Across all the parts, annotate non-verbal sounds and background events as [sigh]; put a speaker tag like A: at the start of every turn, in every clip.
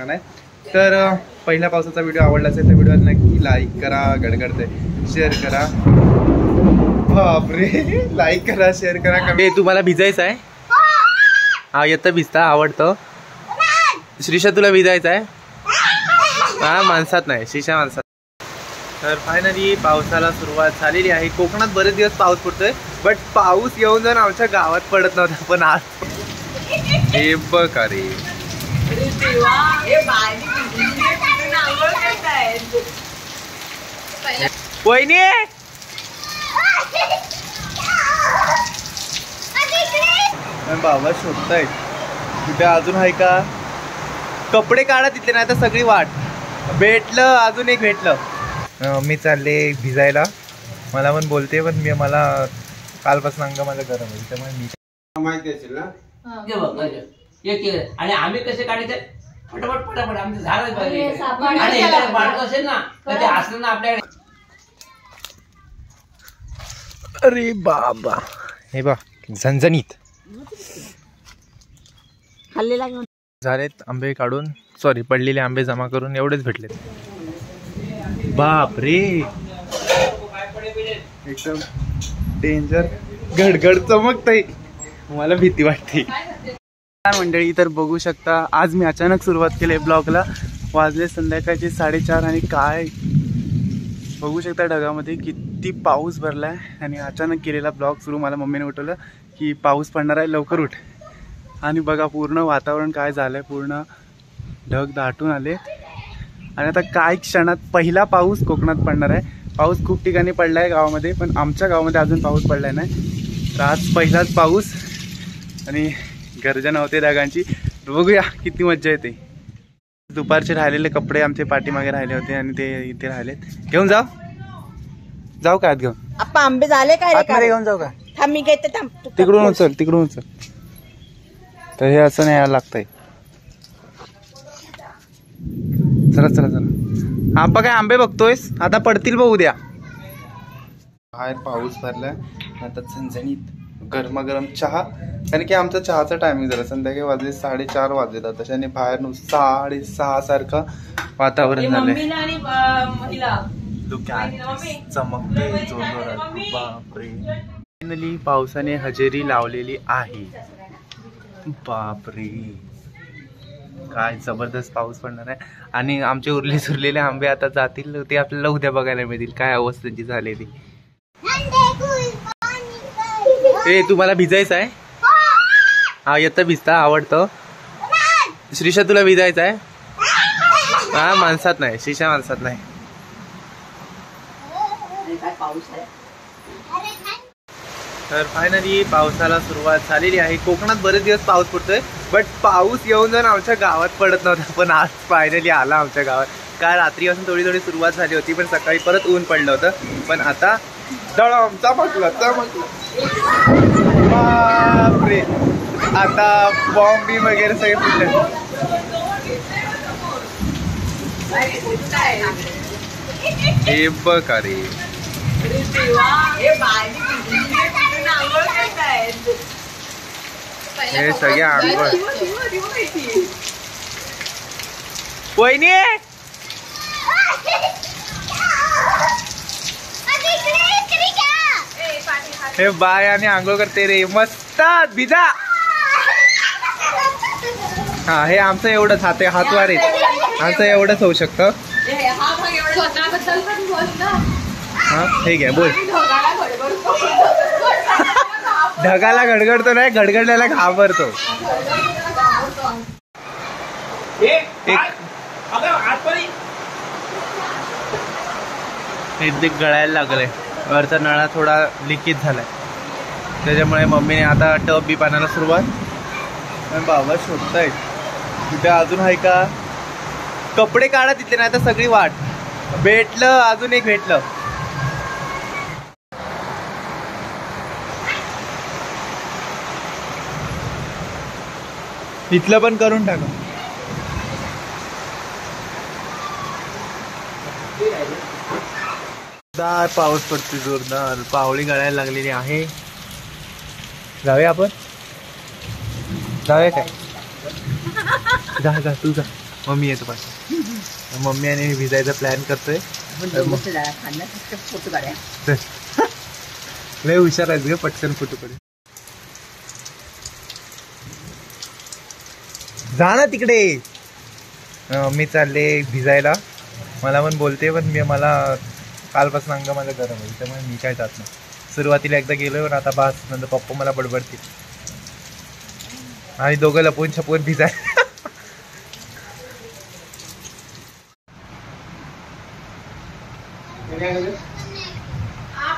A: शकणार नाही. तर पहिल्या पावसाचा व्हिडिओ आवडला असेल तर व्हिडिओ नक्की लाईक करा गडगडते. शेअर करा. बापरे. लाईक करा शेअर करा कमी तुम्हाला भिजायचं आहे? हा. येतं भिजता आवडतं. श्रीषा तुला भिजायचं आहे? हा माणसात नाही. श्रीषा माणसात. तर फायनली पावसाला सुरुवात झालेली आहे. कोकणात बरेच दिवस पाऊस पडतोय बट पाऊस येऊन जाऊन आमच्या गावात पडत नव्हता पण आज. हे बघ अरे. वहिनी? बाबा शोधतायत तिथे अजून आहे का? कपडे काढा तिथले नाही तर सगळी वाट. भेटलं अजून एक भेटलं. मी चालले भिजायला. मला पण बोलते पण मी मला कालपासून अंग माझं गरम आहे. त्यामुळे मी
B: माहिती असेल ना?
C: हे. एक एक. आणि आम्ही कसे काढायचे? फटाफट फटाफट. आमचं झाड
D: अरे,
C: पाहिजे आणि
D: केला.
C: बाळक असेल ना तर ते असलं ना आपल्याकडे.
A: अरे बाबा. हे बा झणझणीत.
D: खाल्लेला घेऊन
A: झालेत आंबे काढून. सॉरी पडलेले आंबे जमा करून एवढेच भेटलेत. बाप रे एकदम डेंजर गडगड चमकतय. मला भीती वाटते. काय मंडळी तर बघू शकता आज मी अचानक सुरुवात केली ब्लॉगला. वाजले संध्याकाळचे साडेचार आणि काय? बघू शकता ढगामध्ये किती पाऊस भरला आहे आणि अचानक केलेला ब्लॉग सुरू मला मम्मीने उठवलं की पाऊस पडणार आहे लवकर उठ. आणि बघा पूर्ण वातावरण काय झालंय पूर्ण ढग दाटून आले. आणि आता काय क्षणात पहिला पाऊस कोकणात पडणार आहे. पाऊस खूप ठिकाणी पडला आहे गावामध्ये पण आमच्या गावामध्ये अजून पाऊस पडला नाही. तर आज पहिलाच पाऊस. आणि गर्जना होते ढगांची बघूया किती मज्जा येते. दुपारचे राहिलेले कपडे आमचे पाठीमागे राहिले होते आणि ते इथे राहिलेत. घेऊन जाऊ जाऊ का आत घेऊन?
D: आप्पा आंबे झाले काय
A: आतमध्ये घेऊन जाऊ का?
D: थांब मी घेते थांब. तू
A: तिकडून उचल तिकडून उचल. तर हे असं नाही यायला लागतंय. चला चला चला. आपा काय आंबे बघतोयस? आता पडतील बघ उद्या बाहेर पाऊस भरलाय आता झणझणीत गरमागरम चहा. कारण की आमचा चहाचा टायमिंग झाला संध्याकाळी वाजले साडेचार वाजले तर तशाने बाहेर नुसतं साडेसहा सारखं वातावरण झालंय. दुकान चमकते बापरे. फायनली पावसाने हजेरी लावलेली आहे. बापरे. काय जबरदस्त पाऊस पडणार आहे. आणि आमचे उरले सुरलेले आंबे आता जातील. ते आपल्याला उद्या बघायला मिळतील. काय अवस्था जी झालेली. ए तुम्हाला भिजायचं आहे? हा येतं भिजता आवडतं. श्रीषा तुला भिजायचं आहे? हा माणसात नाही श्रीषा माणसात नाही. तर फायनली पावसाला सुरुवात झालेली आहे. कोकणात बरेच दिवस पाऊस पडतोय बट पाऊस येऊन जाऊन आमच्या गावात पडत नव्हता पण आज फायनली आला आमच्या गावात. काल रात्रीपासून थोडी थोडी सुरुवात झाली होती पण सकाळी परत ऊन पडलं होतं. पण आता दळम चमकलं चमकलं बापरे आता बॉम्बी वगैरे सगळे फुटले हे बघ अरे हे सगळे आंबट वहिनी हे बाय आणि आंघोळ करते रे. मस्त भिजा. हा हे आमचं एवढंच. हात हातवार आमचं एवढंच होऊ शकतं. हा ठीक आहे बोल. ढगाला गडगडतो नाही गडगडल्याला घाबरतो. गळायला लागलंय. वरचा नळा थोडा लिकेज झालाय. त्याच्यामुळे मम्मीने आता टब बी पाण्याला सुरुवात. पण बाबा शोधतायत. तिथे अजून आहे का? कपडे काढा तिथले नाही तर सगळी वाट. भेटलं अजून एक भेटलं. इथलं पण करून टाका. जोरदार पाऊस पडते जोरदार. पावळी गळायला लागलेली आहे. जाऊया आपण? जाऊया काय? जा जा तू जा. मम्मी येतो पासून मम्मी आणि मी भिजायचा प्लॅन करतोय. [laughs] लय हुशार आहेत ग पटकन फोटो कडे जा ना तिकडे. मी चालले भिजायला. मला पण बोलते पण मी मला कालपासून अंग माझं गरम आहे त्यामुळे मी काय जात नाही. सुरुवातीला एकदा गेलो पण आता बास नंतर पप्पा मला बडबडतील. आणि दोघं लपवून छपवून भिजाय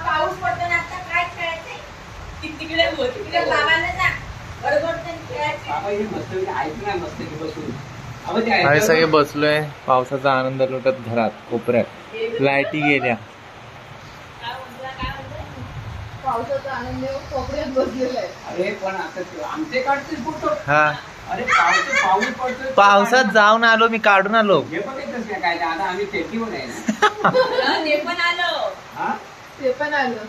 D: पाऊस पडतो ना आता काय खेळायचंय तिकडे तिकडे बाबांना जा बरोबर खेळायचं
A: आम्ही सगळे बसलोय. पावसाचा आनंद लुटत घरात कोपऱ्यात. लाईटी गेल्या
B: पावसाचा आनंद घेऊन कोपऱ्यात बसलेला आहे.
C: अरे पण आता आमचे काढतील फोटो.
A: हा.
C: अरे पाऊस पाऊस पडतोय.
A: पावसात जाऊन आलो मी काढून आलो.
C: हे बघितलंस का काय ते? आता आम्ही शेतीवर आहे ना?
D: ते पण आलो.
C: हा?
B: ते पण आलं.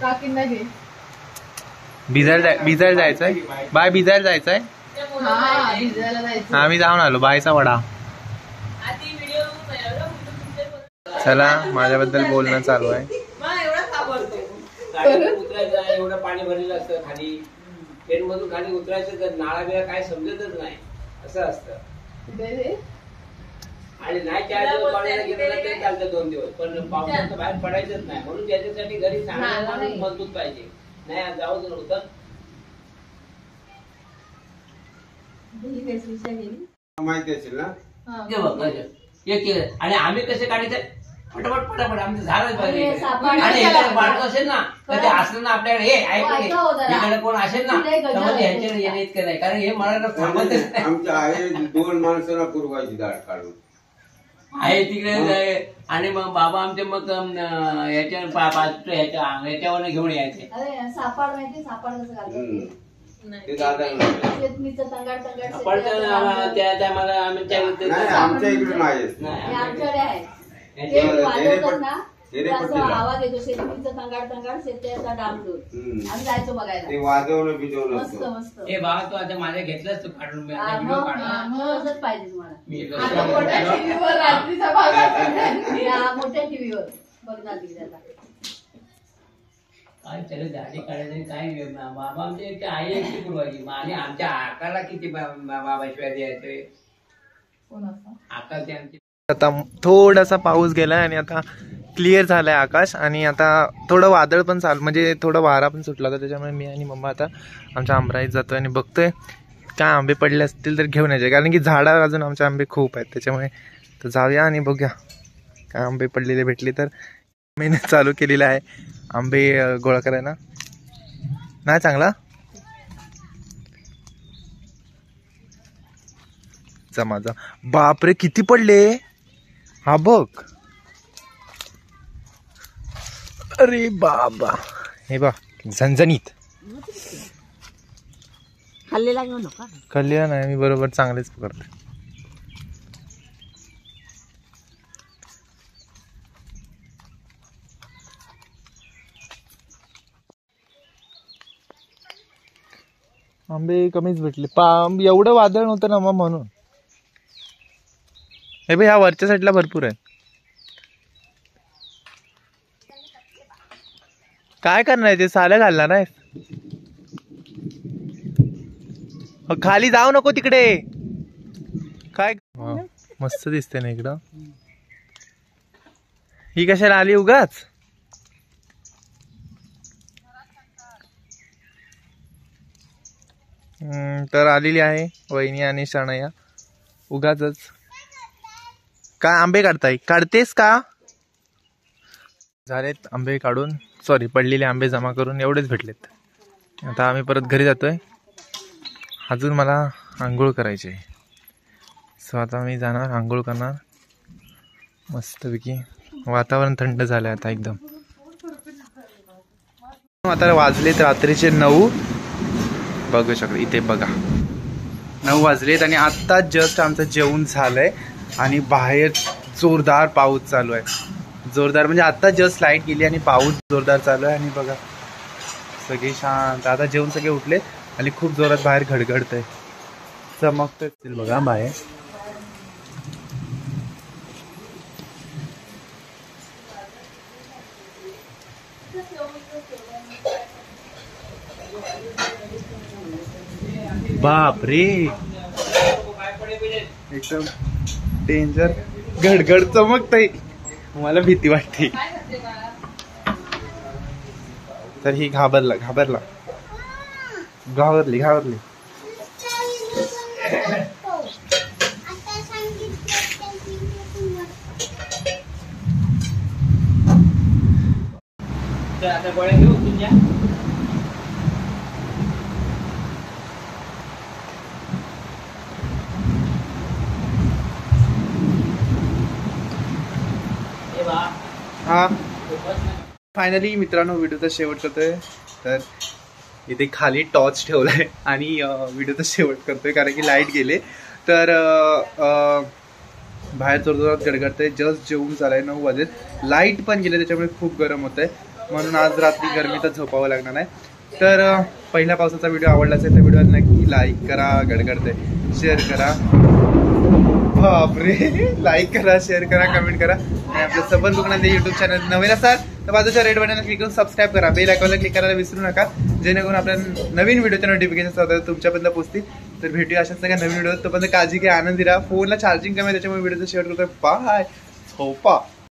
B: काकींना घे.
A: भिजायला जाय- भिजायला जायचंय? बाय भिजायला जायचंय?
B: हा
A: आम्ही जाऊन आलो. बायचा वडा. चला माझ्याबद्दल बोलणं चालू आहे.
D: एवढा सावरतो
C: गाडीत उतरायचं आहे, एवढं पाणी भरलेलं असतं खाली. ट्रेन मधून खाली उतरायचं तर नाळा बिळा काय समजतच नाही. असं असतं? आणि नाही चार दिवस पाण्याला गेलं तर ते. चालतं दोन दिवस. पण पावसाचं बाहेर पडायचंच नाही. म्हणून त्याच्यासाठी घरी चांगला. मजबूत पाहिजे. नाही नव्हतं.
E: माहिती असेल ना?
B: हा.
C: बघ, हे एक. आणि आम्ही कसे काढायचे? फटाफट फटाफट. आमचं झाडच पाहिजे आणि एखादं बाळक असेल ना तर ते असलं ना आपल्याकडे. हे ऐक
B: हो, ऐका जरा.
C: इकडे कोण असेल ना तर मग येणे इतकं नाही. कारण हे मला थांबतच नाही.
E: आमच्या आहे दोन माणसांना पुरवायची दाट काढून.
C: आहे तिकडे आहे. आणि मग बाबा आमचे मग पा- पा- ह्याच्या ह्याच्यावर घेऊन यायचे.
B: अरे सापाड माहिती सापाड कसं
E: हम्म.
B: घालतात
E: ते दादा नाही.
B: शेतनीचं तंगाड तंगाड
C: पण
B: शेताचं रान.
C: त्या टायमाला आम्ही त्या- ते-
E: आमच्या इकडे नाही.
B: हे आमच्याकडे आहे. ते वाजवतात ना असं. आवाज येतो शेतनीचं तंगाड तंगाड डामडूर
E: हम्म.
B: आम्ही जायचो
E: ते
B: बघायला
E: वाजवणं बिजवणं
B: मस्त
E: असतं
B: मस्त.
C: ए बाबा तू आता माझ्या घेतलास तू काढून मी आता
B: हा,
C: व्हिडिओ
B: मग-
C: काढला
B: हा, मग. तसंच पाहिजे तुम्हाला.
C: मी
B: आता मोठ्या टीव्हीवर रात्रीचा भाग असतो. या मोठ्या टीव्हीवर. बघणार तिकडे आता.
C: काय त्याला दाढी काढायची काय बाबा आमच्या इथे आई एकटी पुरवायची आणि आमच्या आकाला किती बा- बा- बाबा शिवाय द्यायचे आकाल ते आमची
A: आता थोडासा पाऊस गेलाय आणि आता क्लिअर झालाय आकाश आणि आता थोडं वादळ पण चाल म्हणजे थोडा वारा पण सुटला होता त्याच्यामुळे मी आणि मम्मा आता आमच्या आंबराईत जातोय आणि बघतोय काय आंबे पडले असतील तर घेऊन यायचे. कारण की झाडा अजून आमचे आंबे खूप आहेत त्याच्यामुळे तर जाऊया आणि बघूया. काय आंबे पडलेले भेटले तर मेहनत चालू केलेला आहे. आंबे गोळा करायला. नाही चांगला? जमा जा बापरे किती पडले? हा बघ. अरे बाबा. हे बा झणझणीत.
D: खाल्लेला
A: नाही मी बरोबर चांगलेच पकडतो आंबे कमीच भेटले. पा एवढं वादळ नव्हतं ना मग म्हणून. हे बघ ह्या वरच्या साईडला भरपूर आहे काय करणार आहे ते? साल्या घालणार आहे खाली जाऊ नको तिकडे. काय? मस्त दिसते ना इकडं. ही कशाला आली उगाच? तर आलेली आहे वहिनी आणि शणया उगाच काय आंबे काढताय? काढतेस का? झालेत आंबे काढून. सॉरी पडलेले आंबे जमा करून एवढेच भेटलेत. आता आम्ही परत घरी जातोय. अजून मला आंघोळ करायची आहे. सो आता मी जाणार आंघोळ करणार. मस्तपैकी. वातावरण थंड झालं आता एकदम. आता वाजलेत रात्रीचे नऊ. बघू शकता. इथे बघा. नऊ वाजलेत आणि आत्ता जस्ट आमचं जेवण झालंय आणि बाहेर जोरदार पाऊस चालू आहे. जोरदार म्हणजे आत्ता जस्ट लाइट गेली आणि पाऊस जोरदार चालू आहे आणि बघा सगळे शांत. आता जेवण सगळे उठले आणि खूप जोरात बाहेर घडघडत आहे चमकत बघा बाहेर. बाप रे एकदम डेंजर गडगड चमकतय. मला भीती वाटते. तर ही घाबरला घाबरला. घाबरली घाबरली.
C: तर आता गोळ्या घेऊ तुझ्या ए बा
A: हा
C: बस ना.
A: फायनली मित्रांनो व्हिडिओचा शेवट करतोय. तर इथे खाली टॉर्च ठेवलाय आणि व्हिडिओचा शेवट करतोय कारण की लाइट गेले. तर बाहेर जोरजोरात गडगडतंय. जस्ट जेवून चालाय नऊ वाजेत. लाइट पण गेले त्याच्यामुळे खूप गरम होत आहे म्हणून आज रात्री गरमीतच झोपावं लागणार आहे तर पहिल्या पावसाचा व्हिडिओ आवडला असेल तर व्हिडिओ नक्की लाईक करा गडगडते शेअर करा. बापरे. लाईक करा शेअर करा कमेंट करा. आणि आपलं सबन दुकानात युट्यूब चॅनल नवीन असाल तर बाजूच्या रेड बटनला क्लिक करून सबस्क्राईब करा. बेल आयकॉनला क्लिक करायला विसरू नका. जेणेकरून आपल्या नवीन व्हिडिओच्या नोटिफिकेशन सतत तुमच्यापर्यंत पोहोचतील. तर भेटूया अशाच सगळ्या नवीन व्हिडिओ तोपर्यंत काळजी घ्या आनंदी राहा फोनला चार्जिंग कमी आहे त्याच्यामुळे व्हिडिओचा शेअर करतो बाय झोपा.